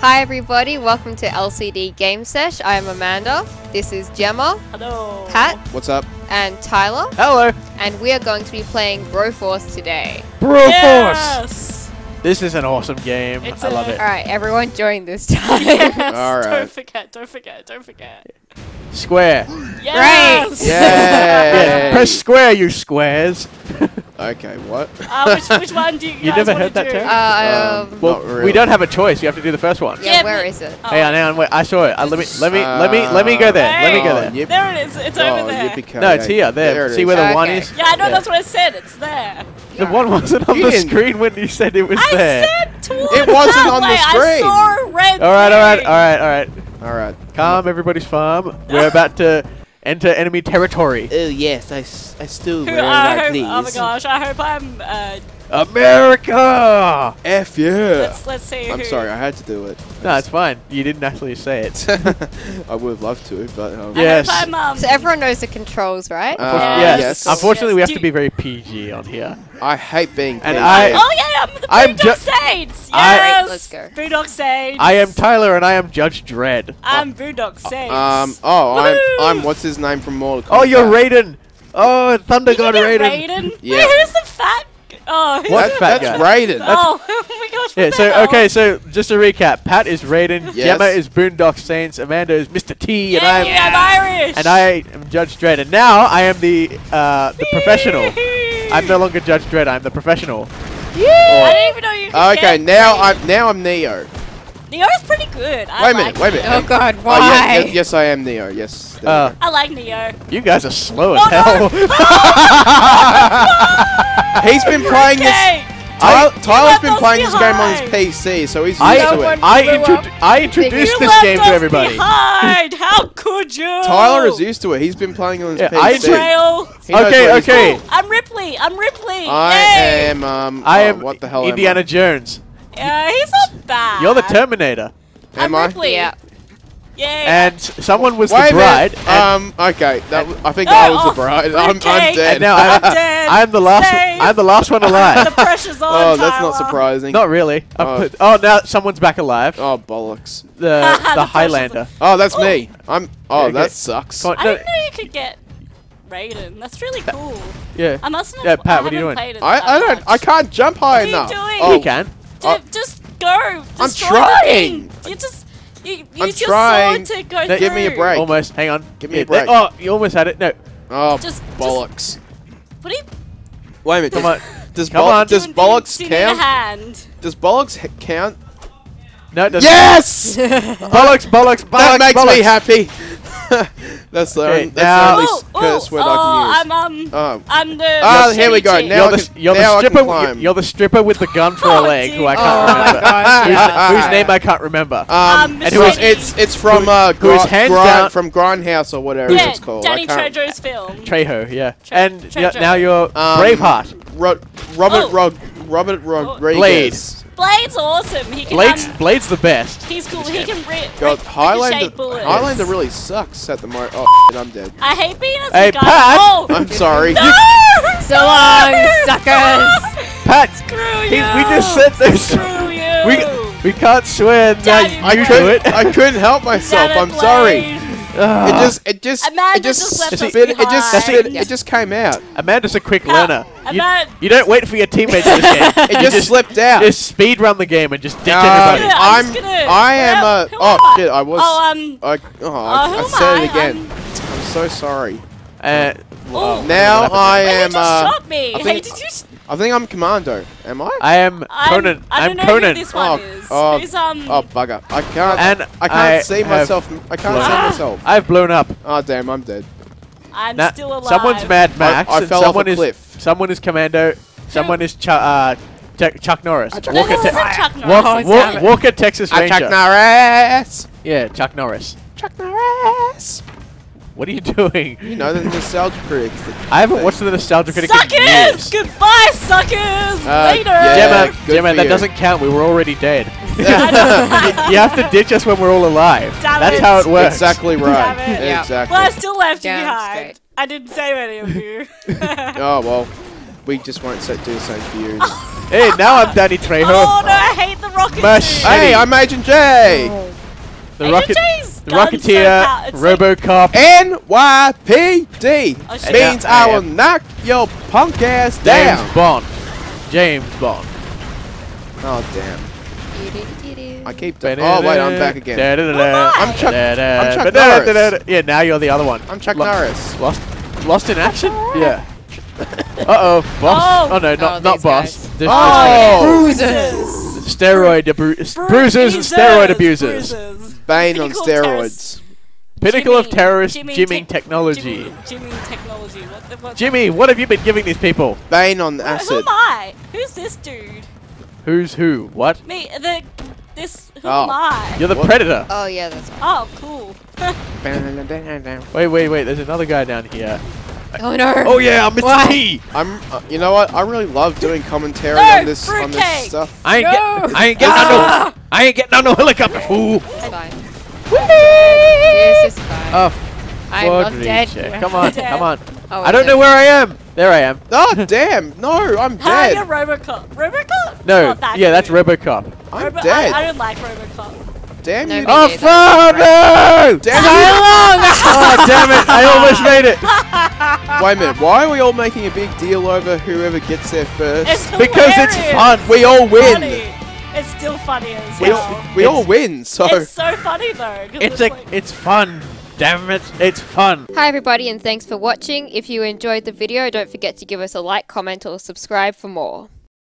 Hi everybody, welcome to LCD Game Sesh. I am Amanda. This is Jemah, Hello. Pat, What's up? and Tyler, Hello, and we are going to be playing Broforce today. Broforce. Yes. This is an awesome game. It's I a- love it. Alright, everyone join this time. Yes. All right. Don't forget. Don't forget. Don't forget. Square. Yes. Yeah. Yeah, press square, you squares. Okay, what? Uh, which, which one do you, You guys never wanna heard that do? term? Uh, um, Well, Not really. we don't have a choice. You have to do the first one. yeah, Yeah, where but- is it? Oh. Hang on, hang on. Wait, I saw it. Uh, let me, let me, let me, let me go there. Let me go Oh, there. There it is. It's oh, over there. yippee-ki-yay. No, it's here. There. it See is. where the Okay. one is? Yeah, I know. Yeah. That's what I said. It's there. The one wasn't on the screen when you said it was I there. said towards It wasn't that on the screen. I saw a red. all right, all right, thing. all right, all right. All right. Calm, everybody's farm. We're about to enter enemy territory. Oh yes, I, s- I still Who, wear I like hope, these. oh my gosh! I hope I'm. Uh, America! F yeah. Uh, let's let's see. I'm who, sorry, I had to do it. No, it's fine. You didn't actually say it. I would have loved to, but um, Yes. I'm, um, So everyone knows the controls, right? Uh, Yes. yes. yes. Unfortunately, we have Do- to be very PG on here. I hate being. And paid. I- Oh yeah, I'm the I'm Boondock Saints. I- Yes. Right, let's go. Boondock Saints. I am Tyler, and I am Judge Dredd. I'm Boondock Saints. Um. Oh, I'm. I'm. What's his name from Mortal Kombat? Oh, you're Raiden. Oh, Thunder Did God Raiden. Raiden? Yeah. Wait, who's the fat? Oh, who's What the That's guy? Raiden. Oh, oh my gosh. Yeah. the So hell? okay. So just to recap, Pat is Raiden. Yes. Jemah is Boondock Saints. Amanda is Mr. T, and Yeah, I'm I'm Irish. and I am Judge Dredd. And now I am the uh, the professional. I'm no longer Judge Dredd. I'm the professional. I didn't even know you. Could Okay, get now I'm. Now I'm Neo. Neo's pretty good. I Wait a like minute. Wait a minute. Oh god, Oh, why? yeah, yes, yes, I am Neo. Yes. Uh. I like Neo. You guys are slow as hell. no. hell. He's been playing this. Tyler, has been us playing this game on his. PC, so he's used I to it. I, blew intro- I introduced this game to everybody. Behind. How could you? Tyler is used to it. He's been playing on his Yeah, PC. I intro- Betrayal. He knows Okay, what he's okay. doing. I'm Ripley. I'm Ripley. I Yay. am. Um. I oh, am What the hell? Indiana Am Jones. Uh, he's not bad. You're the Terminator. I? Am I'm I? Ripley. Yeah. Yay. And someone was Wait the bride. Um. Okay. That w- I think Oh, I was oh, the bride. I'm, I'm dead. and now I'm I'm, dead. I'm the last. Safe. I'm the last one alive. the alive. pressure's on. oh, that's not surprising. Not really. Oh. put- oh, now someone's back alive. Oh bollocks. The The the Highlander. Oh, that's Oh. me. I'm. Oh, Okay. that sucks. Come on, I didn't know you could get Raiden. That's really cool. yeah. I must not. Yeah, Pat, I what are you doing? I. I don't. much. I can't jump high What are you enough. doing? Oh, He can. Ju- Oh. just go. I'm trying. You just. You, I'm use your trying. sword to go No, Give me a break. Almost. Hang on. Give me a Yeah, break. Oh, you almost had it. No. Oh, Just- bollocks. What are you Wait a minute. Come on. does, Come bol- on. does bollocks Do you count? hand? Does bollocks h- count? No, it doesn't. Yes! Bollocks, bollocks, bollocks. that makes bollocks. me happy. that's the, Okay, only, that's now- the only Oh, curse oh, word oh, I can use. I'm um. Oh. I'm the. Ah, the here we go. Now You're the, you're now the I can stripper. climb. You're the stripper with the gun for a Oh, leg, who I can't Oh remember. gosh, Whose, whose name I can't remember. Um, Um, And who is- Mercedes. it's it's from uh, who is Gri- hands Grind- down- from Grindhouse or whatever yeah, it's called. Danny Trejo's film. Trejo, yeah. Tre- and Trejo. y- now you're Um, Braveheart. Ro- Robert Oh. Rod- Robert Rodriguez. Blade. Blade's awesome. He can. Blade's, um, Blade's the best. he's cool. He can rip. God, rip Highlander. bullets. Highlander really sucks at the moment. Oh, shit, I'm dead. I hate being a Hey, guy. Pat! Oh I'm sorry. no! So long, suckers! Pat, Screw he- you! we just said this. Screw you! We, we can't swear. Now Daddy you I do couldn't. it. I couldn't help myself. Damn I'm sorry. Blade. Ah. It just, it just, Amanda it just, just left us spit, it just, behind. spit, Yeah. it just came out. Amanda's a quick How- learner. You, Amanda- you don't wait for your teammates in this game. It you just, slipped out. Just speed run the game and just ditch Uh, everybody. Yeah, I'm I'm, just gonna- I am Well, a. who Oh am I? shit! I was. Oh, um. I, oh, I, who I am said I? it again. I'm- I'm so sorry. Uh, Oh. Now I Wait, you am. just Uh, shot me. I hey, think- did you? s- I think I'm Commando. Am I? I am I'm, I I'm don't know Conan. who this one Oh, is. oh, Who's um? Oh bugger! I can't. And I can't I see myself. I can't blown see up. myself. I've blown up. Oh damn! I'm dead. I'm Na- still alive. someone's Mad Max. I and fell off someone a is, cliff. Someone is Commando. Someone is Chu- uh, Te- Chuck Norris. Chuck No, Walker, this Te- Chuck Norris. Walk- Oh, Wa- damn it. Walker, Texas I'm Ranger. Chuck Norris. yeah, Chuck Norris. Chuck Norris. What are you doing? You know the nostalgia critics. I haven't watched the Nostalgia Critic in Suckers! years. Goodbye, suckers! Uh, Later! yeah. Jemah, good Jemah, that you. doesn't count. We were already dead. You have to ditch us when we're all alive. Damn That's it. how it works. Exactly right. Damn it. Yeah. Exactly. well, I still left you behind. straight. I didn't save any of you. Oh well, we just won't set do the same for you. Hey, now I'm Danny Trejo. Oh no, I hate the rocket. Hey, I'm Agent J. the Agent rocket, J's the gun's so Rocketeer, pow- it's like- RoboCop. NYPD Oh, means I I will knock your punk ass James down. Bond. James Bond. Oh damn! I keep. The, oh wait, I'm back again. Da-da-da-da. I'm Chuck. I'm Chuck Norris. Yeah, now you're the other one. I'm Chuck Lo- Norris. Lost, lost in action? Yeah. Uh oh, boss. Oh. Oh, no, Oh, not not boss. This- Oh, Bruises. Steroid abru- Bru- bruisers and steroid abusers. bruises. Bane on Pinnacle steroids. Pinnacle of terrorist Jimmy gymming Tech- technology. Jimmy, Jimmy technology. What the what? Jimmy, what have you been giving these people? Bane on acid. Who acid. am I? Who's this dude? Who's who? What? Me. The. This. Who Oh. am I? You're the What? predator. Oh yeah, that's right. Oh, cool. Wait, wait, wait. There's another guy down here. Oh no. Oh yeah, I'm Mr. Why? T. I'm. Uh, you know what? I really love doing commentary No, on this on this fruitcake. stuff. I ain't No. get. I ain't getting on no. I ain't getting on ah! no helicopter, fool. It's fine. This is fine. Oh, I'm not Fodry dead. check. Come on, come on. Oh, I don't know where I am. There I am. Oh damn! No, I'm Hi, you're dead. Robocop. Robocop? No, that yeah, that's. RoboCop. I'm Robo- dead. I, I don't like Robocop. Damn you! No, Oh, neither. fuck no! Damn oh, damn it! I almost made it. you! Wait a minute. Why are we all making a big deal over whoever gets there first? It's Because it's fun. we all win. Funny. It's still funny as We hell. all, we all win. So It's so funny though. It's a. like, It's fun. Damn it! It's fun. Hi everybody and thanks for watching. If you enjoyed the video, don't forget to give us a like, comment or subscribe for more.